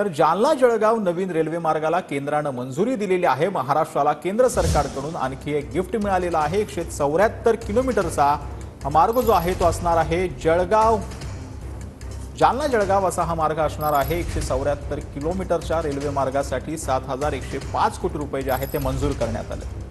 तर जालना जळगाव नवीन रेल्वे मार्गाला केंद्रानं मंजुरी दिलेली आहे. महाराष्ट्राला केंद्र सरकारकडून आणखी एक गिफ्ट मिळालेला आहे. एकशे चौऱ्याहत्तर किलोमीटरचा हा मार्ग जो आहे तो असणार आहे जळगाव. जालना जळगाव असा हा मार्ग असणार आहे. एकशे चौऱ्याहत्तर किलोमीटरच्या रेल्वे मार्गासाठी सात हजार एकशे पाच कोटी रुपये जे आहे ते मंजूर करण्यात आले.